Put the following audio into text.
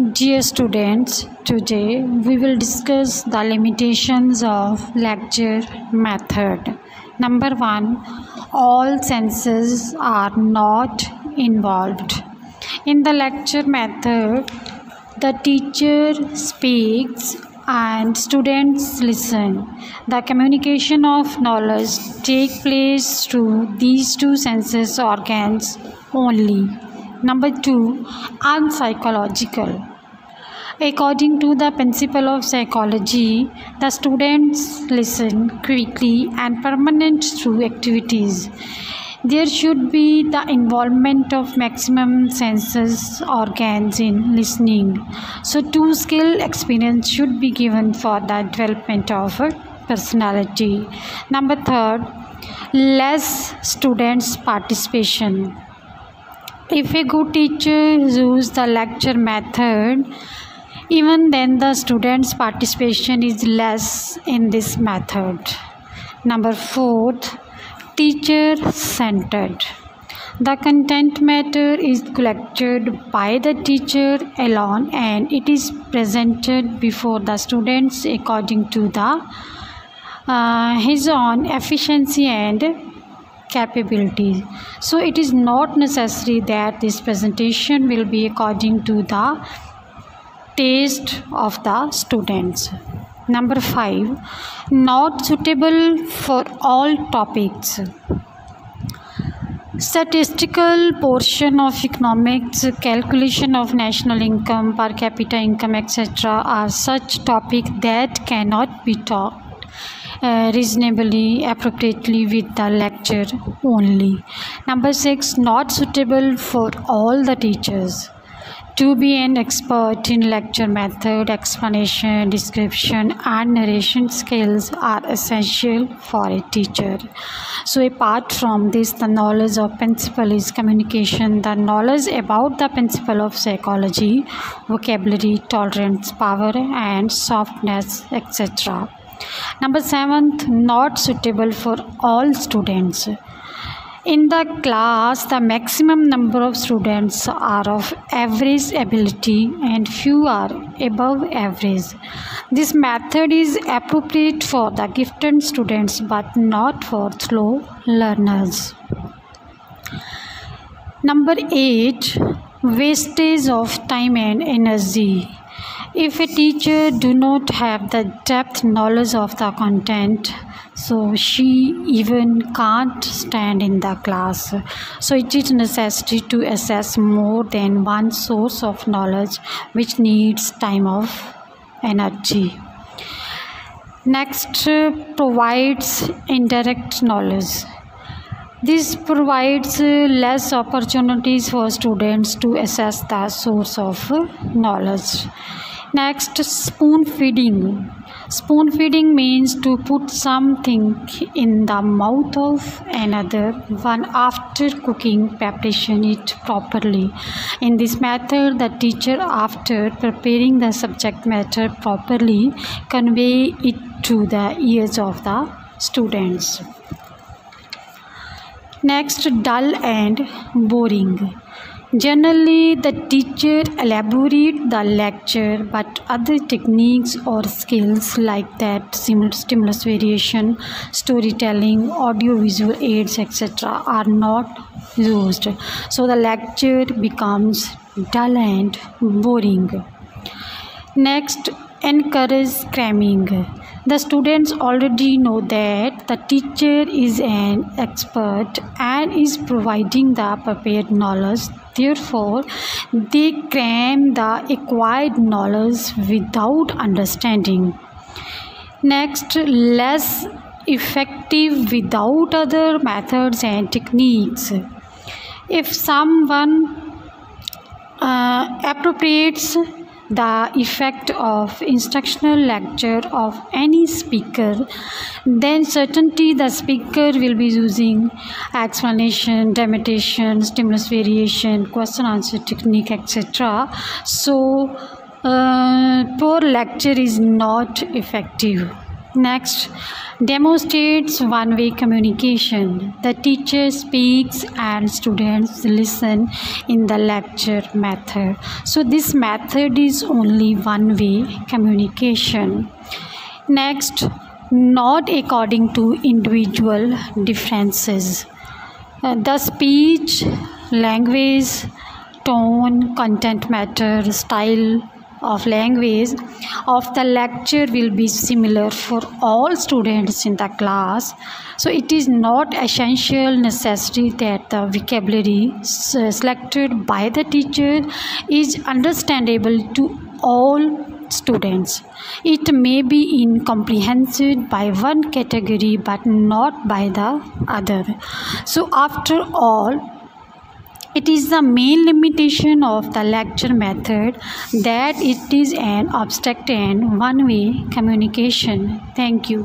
Dear students, today we will discuss the limitations of lecture method. Number 1 All senses are not involved. In the lecture method, the teacher speaks and students listen. The communication of knowledge take place through these two senses organs only. Number 2 Unpsychological. According to the principle of psychology, the students listen quickly and permanent through activities. There should be the involvement of maximum senses organs in listening. So, two skill experience should be given for the development of personality. Number third, less students participation. If a good teacher uses the lecture method, even then the students participation is less in this method. Number fourth teacher centered the content matter is collected by the teacher alone and it is presented before the students according to the uh, his own efficiency and capability. So it is not necessary that this presentation will be according to the taste of the students. Number 5 not suitable for all topics. Statistical portion of economics calculation of national income per capita income etc are such topics that cannot be taught uh, reasonably appropriately with the lecture only. Number 6 not suitable for all the teachers to be an expert in lecture method, explanation, description, and narration skills are essential for a teacher. So, apart from this, the knowledge of principle is communication, the knowledge about the principle of psychology, vocabulary, tolerance, power, and softness, etc. Number seventh, not suitable for all students. In the class, the maximum number of students are of average ability and few are above average. This method is appropriate for the gifted students but not for slow learners. Number 8 Wastage of time and energy. If a teacher do not have the depth knowledge of the content, so she even can't stand in the class. So it is necessary to assess more than one source of knowledge which needs time of energy. Next provides indirect knowledge. This provides less opportunities for students to assess the source of knowledge next spoon feeding Spoon feeding means to put something in the mouth of another one after cooking preparation it properly. In this method, the teacher after preparing the subject matter properly convey it to the ears of the students. Next, dull and boring. Generally, the teacher elaborate the lecture, but other techniques or skills like that stimulus variation, storytelling, audiovisual aids, etc., are not used. So the lecture becomes dull and boring. Next, encourage cramming. The students already know that the teacher is an expert and is providing the prepared knowledge Therefore, they cram the acquired knowledge without understanding. Next, less effective without other methods and techniques. If someone uh, appropriates the effect of instructional lecture of any speaker then certainty the speaker will be using explanation demonstration stimulus variation question answer technique etc so uh, poor lecture is not effective Next, demonstrates one way communication. The teacher speaks and students listen in the lecture method. So, this method is only one way communication. Next, not according to individual differences. Uh, the speech, language, tone, content matter, style, of language of the lecture will be similar for all students in the class. So it is not essential necessary that the vocabulary selected by the teacher is understandable to all students. It may be incomprehensible by one category but not by the other. So after all it is the main limitation of the lecture method that it is an abstract and one-way communication. Thank you.